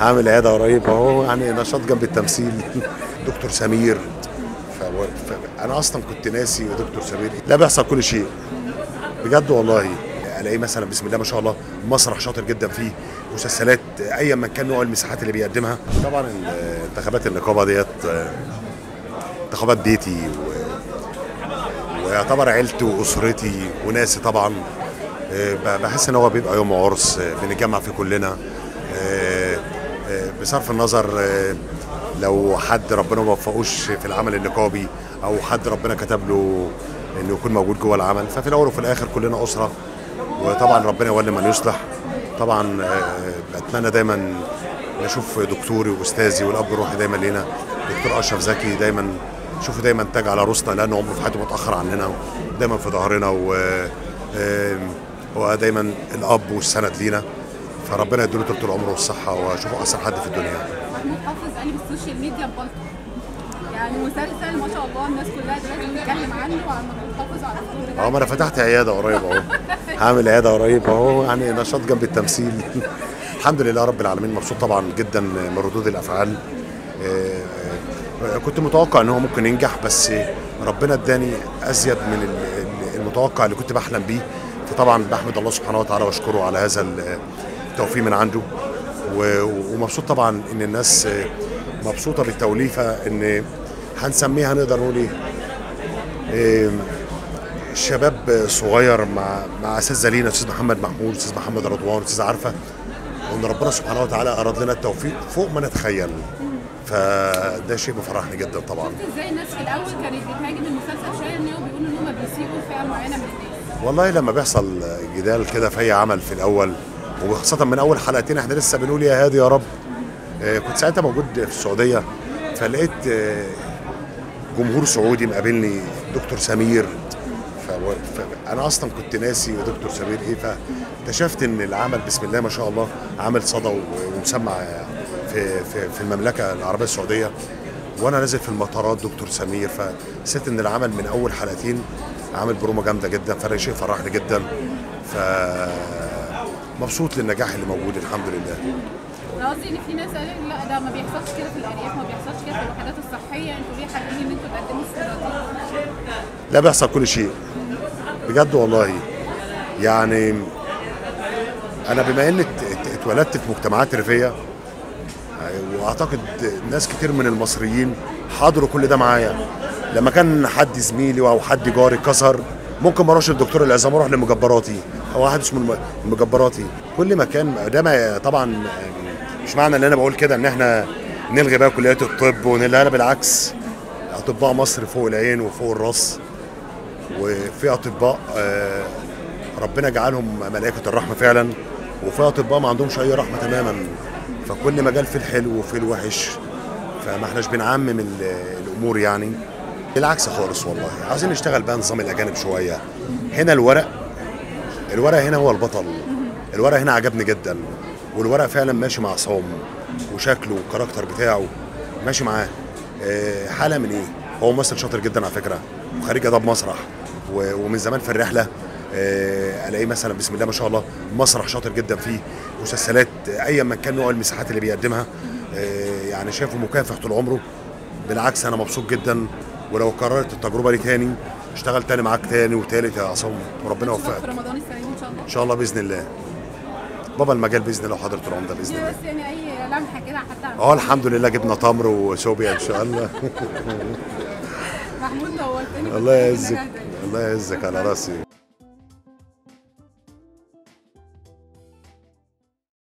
هعمل عيادة قريب أهو يعني نشاط جنب التمثيل. دكتور سمير. ف... ف... أنا أصلا كنت ناسي دكتور سمير. لا بيحصل كل شيء. بجد والله. الاقي مثلا بسم الله ما شاء الله مسرح شاطر جدا فيه. مسلسلات ايا ما كان نوع المساحات اللي بيقدمها. طبعا انتخابات النقابة ديت انتخابات بيتي و... ويعتبر عيلتي وأسرتي وناسي طبعا. بحس إن هو بيبقى يوم عرس بنتجمع فيه كلنا. بصرف النظر لو حد ربنا ما وفقوش في العمل النقابي أو حد ربنا كتب له إنه يكون موجود جوه العمل ففي الأول وفي الآخر كلنا أسرة. وطبعا ربنا يولي من يصلح. طبعا بتمنى دايما نشوف دكتوري وأستاذي والأب الروحي دايما لينا. دكتور أشرف زكي دايما شوفوا دايما تاج على راسنا لأنه عمره في حياته متأخر عننا دايما في ظهرنا و هو دايما الأب والسند لينا. فربنا يديله طول العمر والصحة واشوفه أحسن حد في الدنيا. حافظ قال بالسوشيال ميديا يعني مسلسل ما شاء الله الناس كلها دلوقتي بتتكلم عنه وعن محمود حافظ على طول آه ما أنا فتحت عيادة قريب أهو. هعمل عيادة قريب أهو. يعني نشاط جنب التمثيل. الحمد لله رب العالمين. مبسوط طبعا جدا من ردود الأفعال. كنت متوقع إن هو ممكن ينجح بس ربنا اداني أزيد من المتوقع اللي كنت بحلم بيه. فطبعا بحمد الله سبحانه وتعالى وأشكره على هذا التوفيق من عنده. ومبسوط طبعا إن الناس مبسوطة بالتوليفة إن هنسميها نقدر نقول إيه؟ شباب صغير مع مع اساتذه لينا أستاذ محمد محمود أستاذ محمد رضوان أستاذ عارفه وإن ربنا سبحانه وتعالى أراد لنا التوفيق فوق ما نتخيل. فده شيء مفرحني جدا طبعا. شفت إزاي الناس في الأول كانت بتهاجم المسلسل شوية إن هو بيقولوا إن هم بيسيبوا فئة معينة من الناس؟ والله لما بيحصل جدال كده في أي عمل في الأول وخاصة من أول حلقتين إحنا لسه بنقول يا هادي يا رب. آه كنت ساعتها موجود في السعودية فلقيت آه جمهور سعودي مقابلني دكتور سمير. فأنا أصلا كنت ناسي دكتور سمير إيه فاكتشفت إن العمل بسم الله ما شاء الله عامل صدى ومسمع في في في المملكة العربية السعودية. وأنا نازل في المطارات دكتور سمير فحسيت إن العمل من أول حلقتين عامل برومو جامدة جدا فده شيء فرحني جدا. ف مبسوط للنجاح اللي موجود الحمد لله. أنا قصدي إن في ناس قالت لا ده ما بيحصلش كده في الأرياف ما بيحصلش كده في الوحدات الصحية. أنتوا ليه حابين إن أنتوا تقدموا دي؟ لا بيحصل كل شيء. بجد والله. يعني أنا بما ان اتولدت في مجتمعات ريفية وأعتقد ناس كتير من المصريين حضروا كل ده معايا. لما كان حد زميلي أو حد جاري كسر ممكن ما اروحش للدكتور العظام أروح لمجبراتي. أو واحد اسمه المجبراتي كل مكان ده ما طبعا مش معنى ان أنا بقول كده ان إحنا نلغي بقى كليات الطب ونلغي لا بالعكس. أطباء مصر فوق العين وفوق الراس. وفي أطباء ربنا جعلهم ملائكة الرحمة فعلا. وفي أطباء ما عندهمش أي رحمة تماما. فكل مجال في الحلو وفي الوحش. فما احناش بنعمم الأمور يعني. بالعكس خالص والله. عايزين نشتغل بقى نظام الأجانب شوية. هنا الورق الورق هنا هو البطل. الورق هنا عجبني جدا. والورق فعلا ماشي مع عصام وشكله والكاركتر بتاعه ماشي معاه. أه حالة من إيه؟ هو ممثل شاطر جدا على فكرة. وخريج آداب مسرح. ومن زمان في الرحلة أه ألاقيه مثلا بسم الله ما شاء الله مسرح شاطر جدا فيه. مسلسلات ايا ما كان نوع المساحات اللي بيقدمها. أه يعني شايفه مكافح طول عمره. بالعكس أنا مبسوط جدا. ولو كررت التجربة دي تاني اشتغل تاني معاك تاني وتالت يا عصام وربنا يوفقك. في رمضان السنة إن شاء الله. إن شاء الله بإذن الله. بابا المجال بإذن الله وحضرة العمدة بإذن الله. بس يعني أي لمحة كده حتى آه الحمد لله جبنا تمر وشوبيا إن شاء الله. محمود نورتني الله يعزك الله يعزك على راسي.